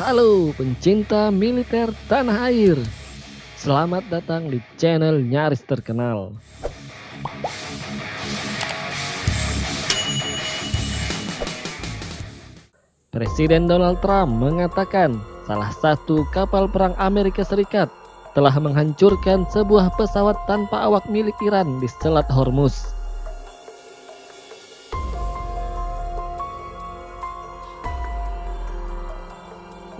Halo pencinta militer tanah air Selamat datang di channel Nyaris Terkenal Presiden Donald Trump mengatakan salah satu kapal perang Amerika Serikat telah menghancurkan sebuah pesawat tanpa awak milik Iran di Selat Hormuz.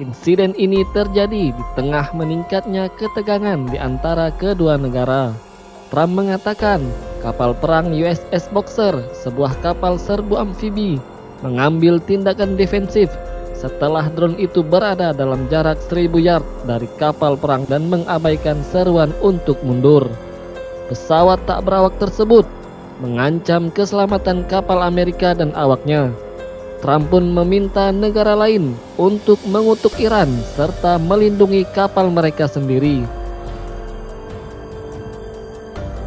Insiden ini terjadi di tengah meningkatnya ketegangan di antara kedua negara. Trump mengatakan kapal perang USS Boxer, sebuah kapal serbu amfibi, mengambil tindakan defensif setelah drone itu berada dalam jarak 1000 yard dari kapal perang dan mengabaikan seruan untuk mundur. Pesawat tak berawak tersebut mengancam keselamatan kapal Amerika dan awaknya. Trump pun meminta negara lain untuk mengutuk Iran serta melindungi kapal mereka sendiri.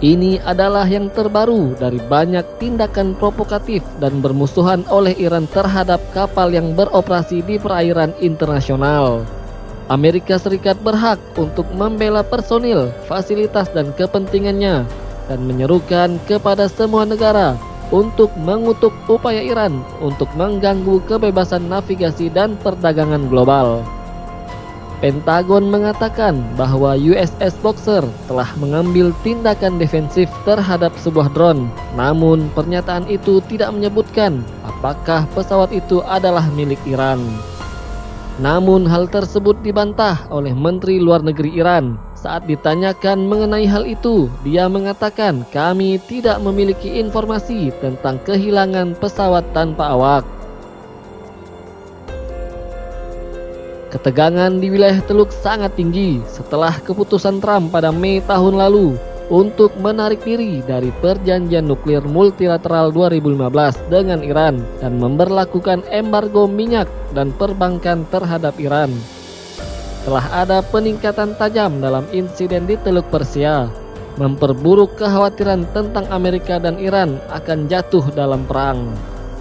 Ini adalah yang terbaru dari banyak tindakan provokatif dan bermusuhan oleh Iran terhadap kapal yang beroperasi di perairan internasional. Amerika Serikat berhak untuk membela personil, fasilitas dan kepentingannya dan menyerukan kepada semua negara untuk mengutuk upaya Iran untuk mengganggu kebebasan navigasi dan perdagangan global. Pentagon mengatakan bahwa USS Boxer telah mengambil tindakan defensif terhadap sebuah drone. Namun, pernyataan itu tidak menyebutkan apakah pesawat itu adalah milik Iran. Namun, hal tersebut dibantah oleh Menteri Luar Negeri Iran saat ditanyakan mengenai hal itu, dia mengatakan kami tidak memiliki informasi tentang kehilangan pesawat tanpa awak. Ketegangan di wilayah Teluk sangat tinggi setelah keputusan Trump pada Mei tahun lalu untuk menarik diri dari perjanjian nuklir multilateral 2015 dengan Iran dan memberlakukan embargo minyak dan perbankan terhadap Iran telah ada peningkatan tajam dalam insiden di Teluk Persia, memperburuk kekhawatiran tentang Amerika dan Iran akan jatuh dalam perang.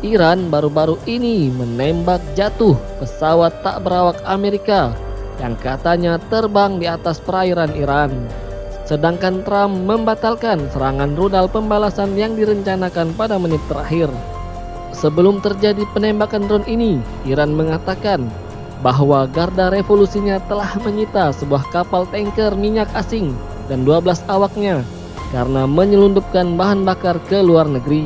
Iran baru-baru ini menembak jatuh pesawat tak berawak Amerika yang katanya terbang di atas perairan Iran. Sedangkan Trump membatalkan serangan rudal pembalasan yang direncanakan pada menit terakhir. Sebelum terjadi penembakan drone ini, Iran mengatakan bahwa Garda Revolusinya telah menyita sebuah kapal tanker minyak asing dan 12 awaknya karena menyelundupkan bahan bakar ke luar negeri.